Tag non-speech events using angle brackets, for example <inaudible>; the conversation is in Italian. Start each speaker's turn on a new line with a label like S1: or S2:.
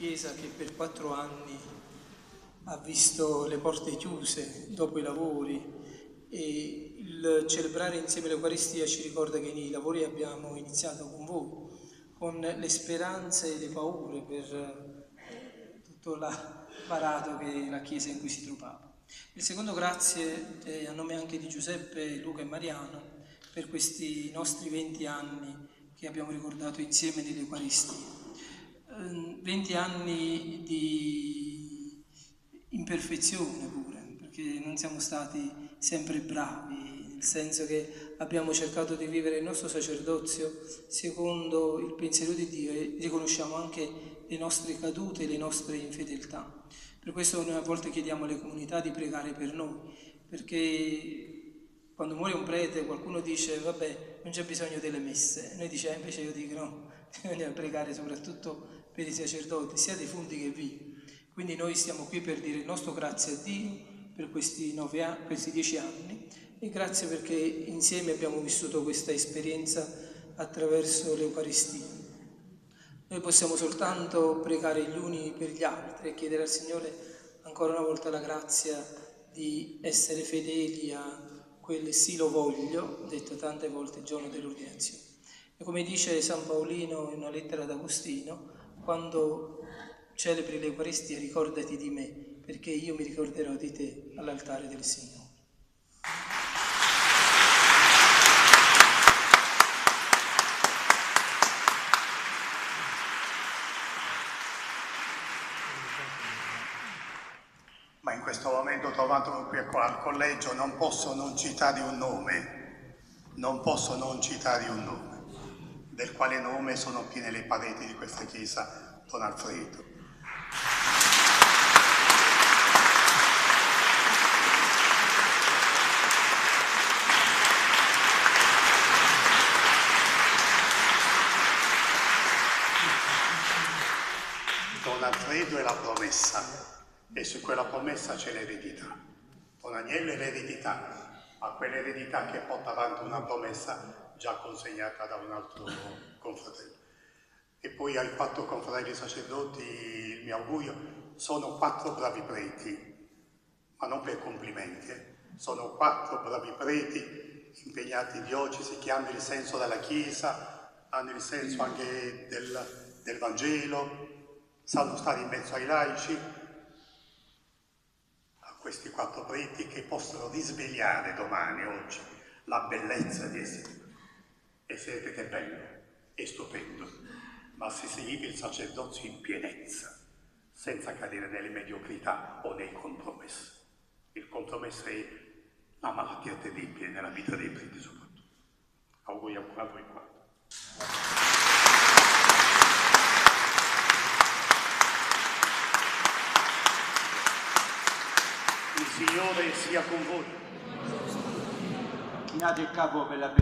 S1: chiesa che per quattro anni ha visto le porte chiuse dopo i lavori e il celebrare insieme l'Eucaristia ci ricorda che nei lavori abbiamo iniziato con voi, con le speranze e le paure per tutto l'apparato che la Chiesa in cui si trovava. Il secondo grazie è a nome anche di Giuseppe, Luca e Mariano per questi nostri 20 anni che abbiamo ricordato insieme nell'Eucaristia. 20 ehm, anni di imperfezione pure, perché non siamo stati sempre bravi, nel senso che abbiamo cercato di vivere il nostro sacerdozio secondo il pensiero di Dio e riconosciamo anche le nostre cadute, le nostre infedeltà. Per questo noi a volte chiediamo alle comunità di pregare per noi, perché quando muore un prete qualcuno dice vabbè non c'è bisogno delle messe, noi diciamo invece io dico no, <laughs> bisogna pregare soprattutto per i sacerdoti, sia defunti che vivi. Quindi noi stiamo qui per dire il nostro grazie a Dio per questi, anni, questi dieci anni e grazie perché insieme abbiamo vissuto questa esperienza attraverso l'Eucaristia. Noi possiamo soltanto pregare gli uni per gli altri e chiedere al Signore ancora una volta la grazia di essere fedeli a quel sì lo voglio, detto tante volte il giorno dell'ordinazione. E come dice San Paolino in una lettera ad Agostino, quando celebri l'Eucaristia ricordati di me, perché io mi ricorderò di te all'altare del Signore.
S2: Ma in questo momento trovato qui al collegio non posso non citare un nome, non posso non citare un nome del quale nome sono piene le pareti di questa chiesa, Don Alfredo. Don Alfredo è la promessa e su quella promessa c'è l'eredità. Don Agnello è l'eredità, ma quell'eredità che porta avanti una promessa già consegnata da un altro confratello. E poi ai quattro confratelli sacerdoti il mio augurio, sono quattro bravi preti, ma non per complimenti, eh. sono quattro bravi preti impegnati in diocesi che hanno il senso della Chiesa, hanno il senso anche del, del Vangelo, sanno stare in mezzo ai laici, questi quattro preti che possono risvegliare domani, oggi, la bellezza di essere e vedete che bello, è stupendo, ma se si vive il sacerdozio in pienezza, senza cadere nelle mediocrità o nei compromessi. Il compromesso è la malattia terribile nella vita dei preti soprattutto. Auguri a voi quattro. Il Signore sia con voi.
S3: Chinate il capo per la benedizione.